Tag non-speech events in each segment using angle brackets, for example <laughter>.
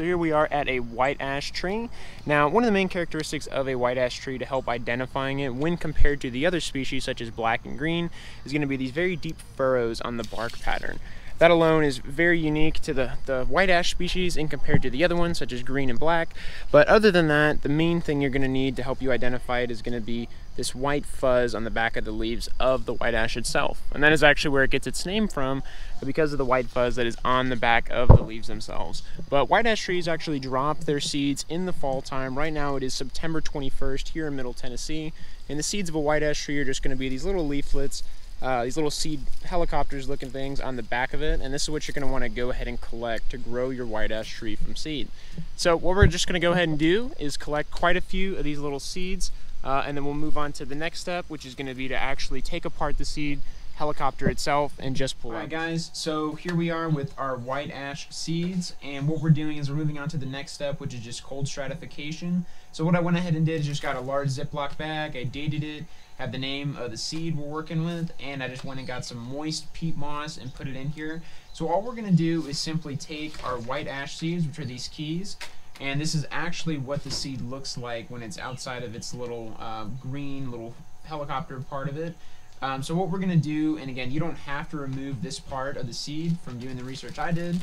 so here we are at a white ash tree. Now, one of the main characteristics of a white ash tree to help identifying it when compared to the other species such as black and green is going to be these very deep furrows on the bark pattern. That alone is very unique to the, the white ash species and compared to the other ones such as green and black. But other than that, the main thing you're going to need to help you identify it is going to be this white fuzz on the back of the leaves of the white ash itself. And that is actually where it gets its name from because of the white fuzz that is on the back of the leaves themselves. But white ash trees actually drop their seeds in the fall time. Right now it is September 21st here in Middle Tennessee. And the seeds of a white ash tree are just going to be these little leaflets uh, these little seed helicopters looking things on the back of it and this is what you're going to want to go ahead and collect to grow your white ash tree from seed. So what we're just going to go ahead and do is collect quite a few of these little seeds uh, and then we'll move on to the next step which is going to be to actually take apart the seed helicopter itself and just pull All right guys, so here we are with our white ash seeds and what we're doing is we're moving on to the next step which is just cold stratification. So what I went ahead and did is just got a large Ziploc bag, I dated it, have the name of the seed we're working with, and I just went and got some moist peat moss and put it in here. So all we're going to do is simply take our white ash seeds, which are these keys, and this is actually what the seed looks like when it's outside of its little uh, green little helicopter part of it. Um, so what we're going to do, and again, you don't have to remove this part of the seed from doing the research I did,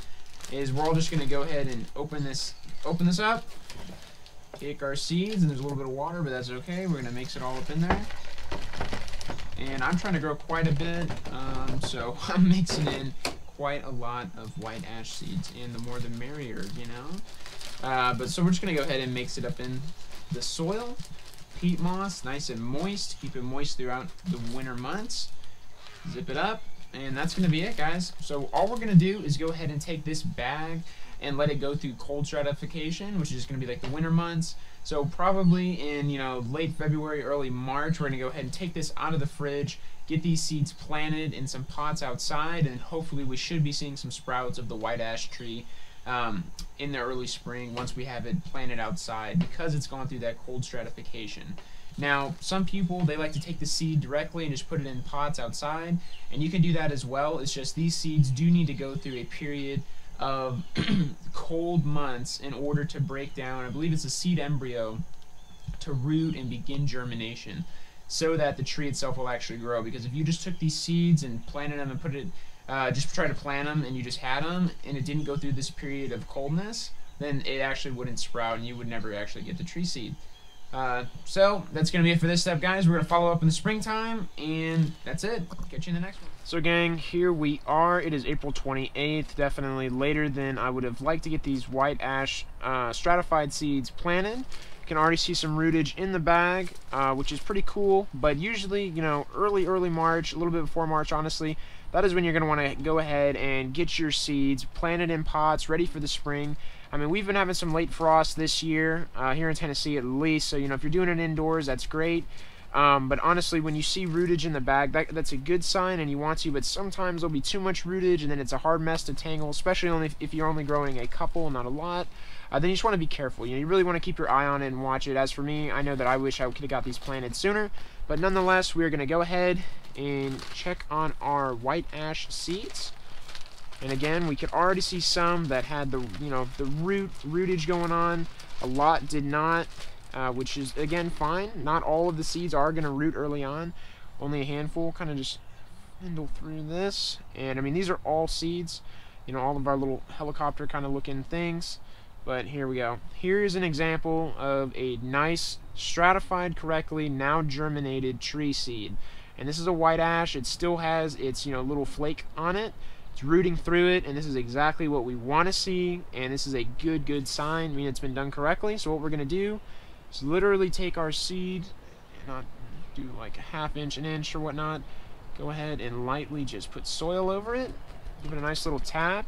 is we're all just going to go ahead and open this, open this up, take our seeds, and there's a little bit of water, but that's okay. We're going to mix it all up in there. And I'm trying to grow quite a bit, um, so <laughs> I'm mixing in quite a lot of white ash seeds, and the more the merrier, you know? Uh, but so we're just going to go ahead and mix it up in the soil. Peat moss, nice and moist. Keep it moist throughout the winter months. Zip it up, and that's going to be it, guys. So all we're going to do is go ahead and take this bag and let it go through cold stratification, which is going to be like the winter months. So probably in you know late February, early March, we're gonna go ahead and take this out of the fridge, get these seeds planted in some pots outside, and hopefully we should be seeing some sprouts of the white ash tree um, in the early spring once we have it planted outside because it's gone through that cold stratification. Now, some people, they like to take the seed directly and just put it in pots outside, and you can do that as well. It's just these seeds do need to go through a period of <clears throat> cold months in order to break down, I believe it's a seed embryo, to root and begin germination so that the tree itself will actually grow. Because if you just took these seeds and planted them and put it, uh, just try to plant them and you just had them and it didn't go through this period of coldness, then it actually wouldn't sprout and you would never actually get the tree seed. Uh, so that's going to be it for this step, guys. We're going to follow up in the springtime, and that's it. Catch you in the next one. So, gang, here we are. It is April 28th. Definitely later than I would have liked to get these white ash uh, stratified seeds planted. You can already see some rootage in the bag, uh, which is pretty cool. But usually, you know, early, early March, a little bit before March, honestly, that is when you're going to want to go ahead and get your seeds planted in pots, ready for the spring. I mean, we've been having some late frost this year, uh, here in Tennessee at least, so, you know, if you're doing it indoors, that's great. Um, but honestly, when you see rootage in the bag, that, that's a good sign and you want to, but sometimes there'll be too much rootage and then it's a hard mess to tangle, especially only if, if you're only growing a couple, not a lot. Uh, then you just want to be careful. You know, you really want to keep your eye on it and watch it. As for me, I know that I wish I could have got these planted sooner, but nonetheless, we're going to go ahead and check on our white ash seeds. And again, we could already see some that had the, you know, the root rootage going on. A lot did not, uh, which is, again, fine. Not all of the seeds are going to root early on. Only a handful kind of just handle through this. And, I mean, these are all seeds. You know, all of our little helicopter kind of looking things. But here we go. Here is an example of a nice, stratified correctly, now germinated tree seed. And this is a white ash. It still has its, you know, little flake on it. It's rooting through it, and this is exactly what we want to see, and this is a good, good sign. I mean, it's been done correctly, so what we're going to do is literally take our seed, and not do like a half inch, an inch, or whatnot. Go ahead and lightly just put soil over it, give it a nice little tap,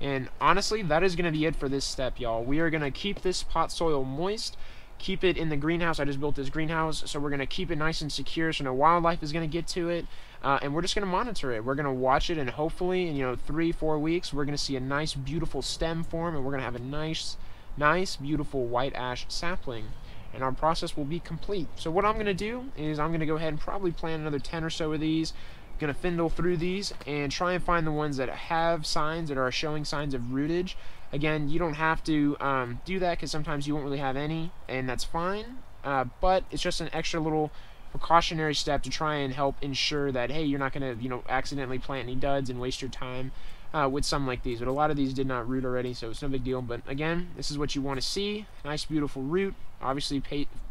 and honestly, that is going to be it for this step, y'all. We are going to keep this pot soil moist, keep it in the greenhouse. I just built this greenhouse, so we're going to keep it nice and secure so no wildlife is going to get to it. Uh, and we're just going to monitor it. We're going to watch it, and hopefully, in you know, three, four weeks, we're going to see a nice, beautiful stem form, and we're going to have a nice, nice, beautiful white ash sapling. And our process will be complete. So what I'm going to do is I'm going to go ahead and probably plant another 10 or so of these going to findle through these and try and find the ones that have signs that are showing signs of rootage Again, you don't have to um, do that because sometimes you won't really have any, and that's fine. Uh, but it's just an extra little precautionary step to try and help ensure that hey, you're not going to you know accidentally plant any duds and waste your time uh, with some like these. But a lot of these did not root already, so it's no big deal. But again, this is what you want to see: nice, beautiful root. Obviously,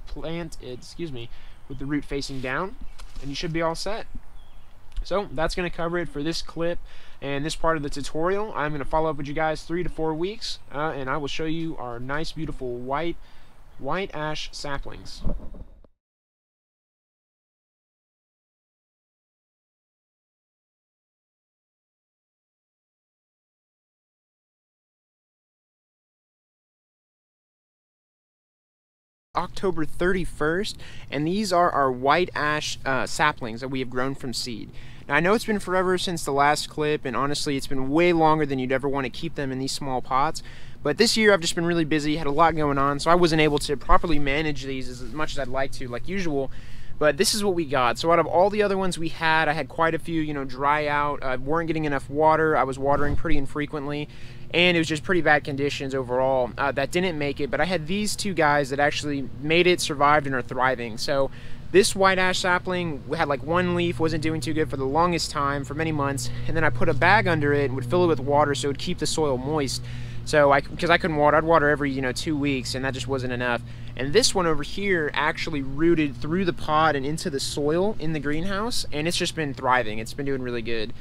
plant it. Excuse me, with the root facing down, and you should be all set. So that's going to cover it for this clip and this part of the tutorial. I'm going to follow up with you guys three to four weeks, uh, and I will show you our nice, beautiful white white ash saplings. October 31st, and these are our white ash uh, saplings that we have grown from seed. Now, I know it's been forever since the last clip, and honestly, it's been way longer than you'd ever want to keep them in these small pots. But this year, I've just been really busy, had a lot going on, so I wasn't able to properly manage these as, as much as I'd like to, like usual. But this is what we got. So out of all the other ones we had, I had quite a few, you know, dry out, uh, weren't getting enough water. I was watering pretty infrequently and it was just pretty bad conditions overall uh, that didn't make it. But I had these two guys that actually made it, survived, and are thriving. So this white ash sapling had like one leaf, wasn't doing too good for the longest time, for many months, and then I put a bag under it and would fill it with water so it would keep the soil moist. So I, because I couldn't water, I'd water every, you know, two weeks, and that just wasn't enough. And this one over here actually rooted through the pot and into the soil in the greenhouse, and it's just been thriving. It's been doing really good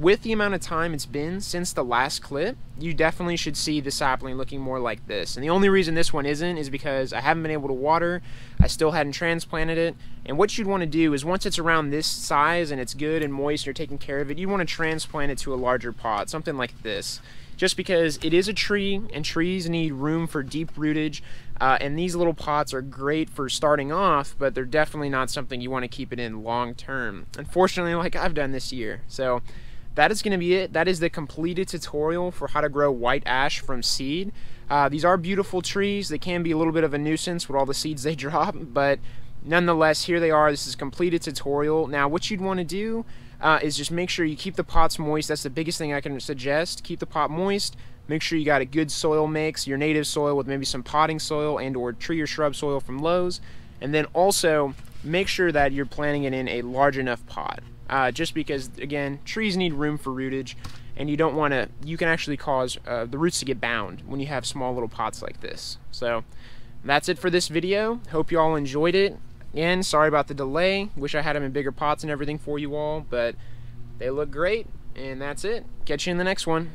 with the amount of time it's been since the last clip, you definitely should see the sapling looking more like this. And the only reason this one isn't is because I haven't been able to water, I still hadn't transplanted it, and what you'd want to do is once it's around this size and it's good and moist and you're taking care of it, you want to transplant it to a larger pot, something like this. Just because it is a tree and trees need room for deep rootage, uh, and these little pots are great for starting off, but they're definitely not something you want to keep it in long term. Unfortunately, like I've done this year. So that is going to be it. That is the completed tutorial for how to grow white ash from seed. Uh, these are beautiful trees. They can be a little bit of a nuisance with all the seeds they <laughs> drop, but nonetheless, here they are. This is completed tutorial. Now, what you'd want to do uh, is just make sure you keep the pots moist. That's the biggest thing I can suggest. Keep the pot moist. Make sure you got a good soil mix, your native soil with maybe some potting soil and or tree or shrub soil from Lowe's. And then also make sure that you're planting it in a large enough pot uh, just because, again, trees need room for rootage, and you don't want to, you can actually cause uh, the roots to get bound when you have small little pots like this. So that's it for this video. Hope you all enjoyed it. Again, sorry about the delay. Wish I had them in bigger pots and everything for you all, but they look great, and that's it. Catch you in the next one.